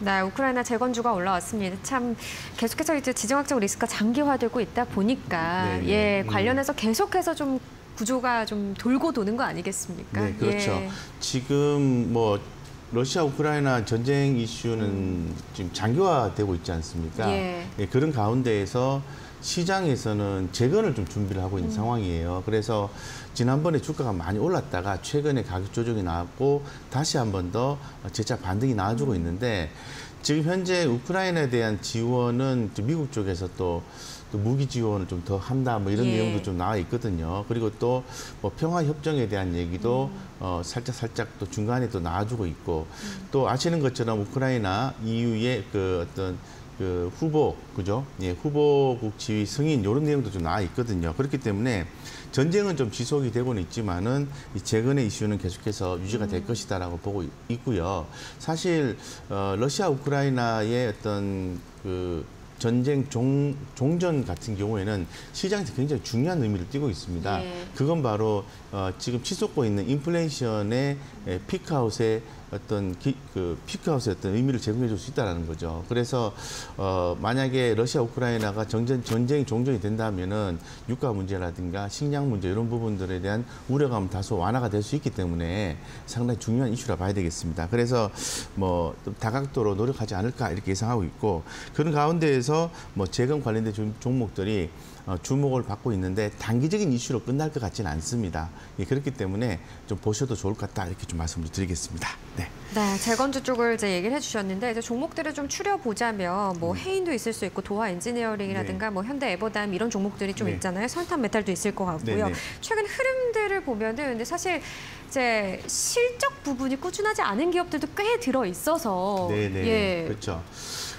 네, 우크라이나 재건주가 올라왔습니다. 참 계속해서 이제 지정학적 리스크가 장기화되고 있다 보니까 네네. 예 음. 관련해서 계속해서 좀 구조가 좀 돌고 도는 거 아니겠습니까? 네, 그렇죠. 예. 지금 뭐 러시아 우크라이나 전쟁 이슈는 지금 장기화되고 있지 않습니까? 예. 그런 가운데에서 시장에서는 재건을 좀 준비를 하고 있는 상황이에요. 그래서 지난번에 주가가 많이 올랐다가 최근에 가격 조정이 나왔고 다시 한 번 더 재차 반등이 나와주고 있는데 지금 현재 우크라이나에 대한 지원은 또 미국 쪽에서 또, 또 무기 지원을 좀 더 한다 뭐 이런 예. 내용도 좀 나와 있거든요. 그리고 또 뭐 평화 협정에 대한 얘기도 어, 살짝 살짝 또 중간에 또 나와주고 있고 또 아시는 것처럼 우크라이나 EU의 그 어떤 그 후보 그죠? 예, 후보국 지위 승인 이런 내용도 좀 나와 있거든요. 그렇기 때문에 전쟁은 좀 지속이 되고는 있지만은 이 재건의 이슈는 계속해서 유지가 될 것이다라고 보고 있고요. 사실 어, 러시아 우크라이나의 어떤 그 전쟁 종, 종전 같은 경우에는 시장에서 굉장히 중요한 의미를 띠고 있습니다. 예. 그건 바로 어, 지금 치솟고 있는 인플레이션의 에, 피크아웃의 어떤 기, 그 피크아웃의 어떤 의미를 제공해 줄 수 있다라는 거죠. 그래서 어, 만약에 러시아 우크라이나가 전쟁 전쟁이 종전이 된다면은 유가 문제라든가 식량 문제 이런 부분들에 대한 우려감 다소 완화가 될 수 있기 때문에 상당히 중요한 이슈라 봐야 되겠습니다. 그래서 뭐좀 다각도로 노력하지 않을까 이렇게 예상하고 있고 그런 가운데에서 뭐 재건 관련된 종- 종목들이 어, 주목을 받고 있는데 단기적인 이슈로 끝날 것 같지는 않습니다. 예, 그렇기 때문에 좀 보셔도 좋을 것 같다 이렇게 좀 말씀을 드리겠습니다. 네. 네, 재건주 쪽을 이제 얘기를 해주셨는데 이제 종목들을 좀 추려 보자면 뭐 해인도 있을 수 있고 도화 엔지니어링이라든가 뭐 현대 에버다임 이런 종목들이 좀 네. 있잖아요. 설탄 메탈도 있을 것 같고요. 네네. 최근 흐름들을 보면은 근데 사실 이제 실적 부분이 꾸준하지 않은 기업들도 꽤 들어 있어서 네네. 예. 그렇죠.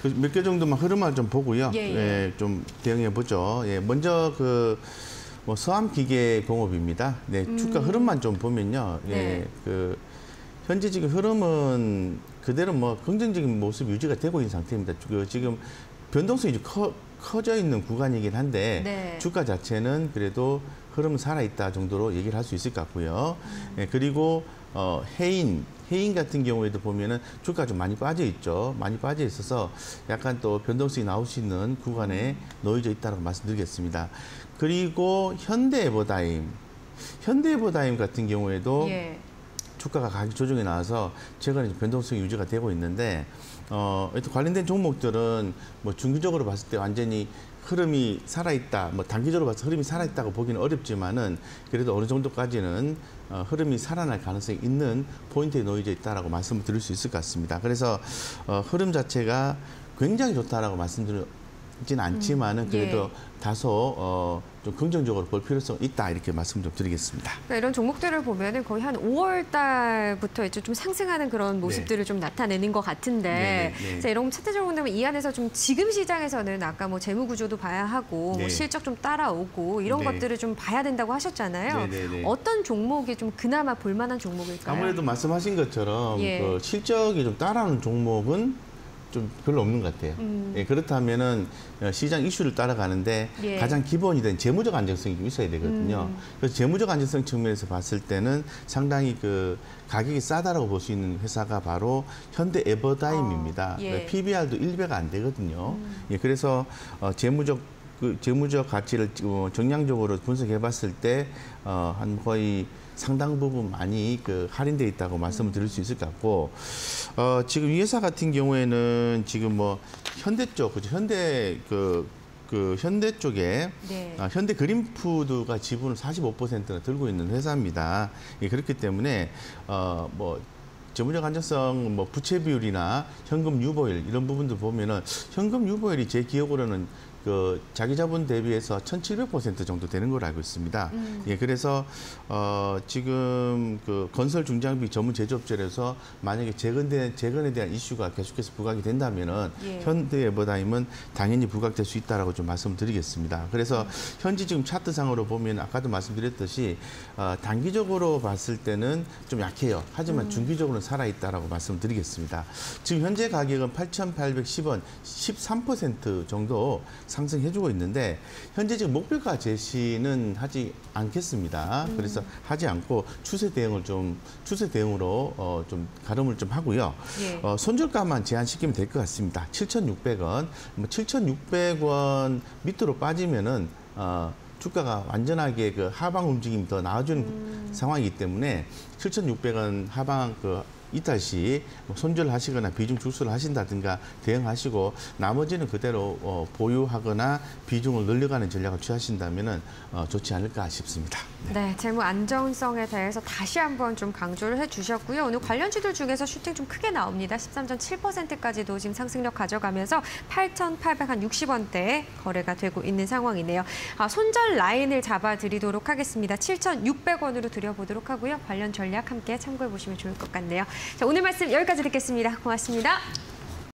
몇 개 정도만 흐름을 좀 보고요. 예, 예. 좀 대응해 보죠. 예, 먼저 그. 뭐 서암 기계 공업입니다. 네, 주가 흐름만 좀 보면요. 예, 음. 네. 그 현재 지금 흐름은 그대로 뭐 긍정적인 모습 유지가 되고 있는 상태입니다. 그 지금 변동성이 좀 커, 커져 있는 구간이긴 한데 네. 주가 자체는 그래도 흐름은 살아있다 정도로 얘기를 할 수 있을 것 같고요. 예, 그리고 어, 해인, 해인 같은 경우에도 보면은 주가 좀 많이 빠져 있죠. 많이 빠져 있어서 약간 또 변동성이 나올 수 있는 구간에 놓여져 있다고 말씀드리겠습니다. 그리고 현대에버다임, 현대에버다임 같은 경우에도 예. 주가가 가격 조정이 나와서 최근에 좀 변동성이 유지가 되고 있는데 어, 일단 관련된 종목들은 뭐 중기적으로 봤을 때 완전히 흐름이 살아있다, 뭐 단기적으로 봐서 흐름이 살아있다고 보기는 어렵지만은 그래도 어느 정도까지는 어, 흐름이 살아날 가능성이 있는 포인트에 놓여져 있다라고 말씀을 드릴 수 있을 것 같습니다. 그래서 어, 흐름 자체가 굉장히 좋다라고 말씀드리진 않지만은 그래도 예. 다소 어, 좀 긍정적으로 볼 필요성 있다 이렇게 말씀 좀 드리겠습니다. 그러니까 이런 종목들을 보면은 거의 한 5월 달부터 이제 좀 상승하는 그런 모습들을 좀 나타내는 것 같은데 네, 네, 네. 자, 이런 차트적으로 본다면 이 안에서 좀 지금 시장에서는 아까 뭐 재무 구조도 봐야 하고 뭐 네. 실적 좀 따라오고 이런 네. 것들을 좀 봐야 된다고 하셨잖아요. 네, 네, 네. 어떤 종목이 좀 그나마 볼만한 종목일까요? 아무래도 말씀하신 것처럼 예. 그 실적이 좀 따라오는 종목은 좀 별로 없는 것 같아요. 음. 예, 그렇다면은 어, 시장 이슈를 따라가는데 예. 가장 기본이 된 재무적 안정성이 좀 있어야 되거든요. 음. 그래서 재무적 안정성 측면에서 봤을 때는 상당히 그 가격이 싸다라고 볼 수 있는 회사가 바로 현대 에버다임입니다. 어, 예. 음. PBR도 1배가 안 되거든요. 예, 그래서 어, 재무적 그 재무적 가치를 어, 정량적으로 분석해 봤을 때 어, 한 거의 상당 부분 많이 그 할인돼 있다고 말씀을 드릴 수 있을 것 같고 어, 지금 이 회사 같은 경우에는 지금 뭐 현대 쪽 그죠 현대 그, 그 현대 쪽에 네. 아, 현대 그린푸드가 지분을 45%나 들고 있는 회사입니다. 예, 그렇기 때문에 어, 뭐 재무적 안정성, 뭐 부채 비율이나 현금 유보율 이런 부분들 보면은 현금 유보율이 제 기억으로는 그 자기 자본 대비해서 1,700% 정도 되는 걸로 알고 있습니다. 음. 예, 그래서 어 지금 그 건설 중장비 전문 제조업체에서 만약에 재건대 재건에 대한 이슈가 계속해서 부각이 된다면은 예. 현대 에버다임은 당연히 부각될 수 있다라고 좀 말씀드리겠습니다. 그래서 현재 지금 차트상으로 보면 아까도 말씀드렸듯이 어, 단기적으로 봤을 때는 좀 약해요. 하지만 중기적으로는 살아 있다라고 말씀드리겠습니다. 지금 현재 가격은 8,810원, 13% 정도 상승해주고 있는데 현재 지금 목표가 제시는 하지 않겠습니다. 그래서 하지 않고 추세 대응을 좀 추세 대응으로 어, 좀 가름을 좀 하고요. 예. 어, 손절가만 제한시키면 될 것 같습니다. 7,600원, 뭐 7,600원 밑으로 빠지면은 어, 주가가 완전하게 그 하방 움직임이 더 나아지는 상황이기 때문에 7,600원 하방 그 이탈시 뭐 손절하시거나 비중 축소를 하신다든가 대응하시고 나머지는 그대로 어, 보유하거나 비중을 늘려가는 전략을 취하신다면 은 어, 좋지 않을까 싶습니다. 네, 재무 안정성에 대해서 다시 한번 좀 강조를 해주셨고요. 오늘 관련 주들 중에서 슈팅 좀 크게 나옵니다. 13.7%까지도 지금 상승력 가져가면서 8,860원대에 거래가 되고 있는 상황이네요. 아, 손절 라인을 잡아드리도록 하겠습니다. 7,600원으로 드려보도록 하고요. 관련 전략 함께 참고해 보시면 좋을 것 같네요. 자, 오늘 말씀 여기까지 듣겠습니다. 고맙습니다.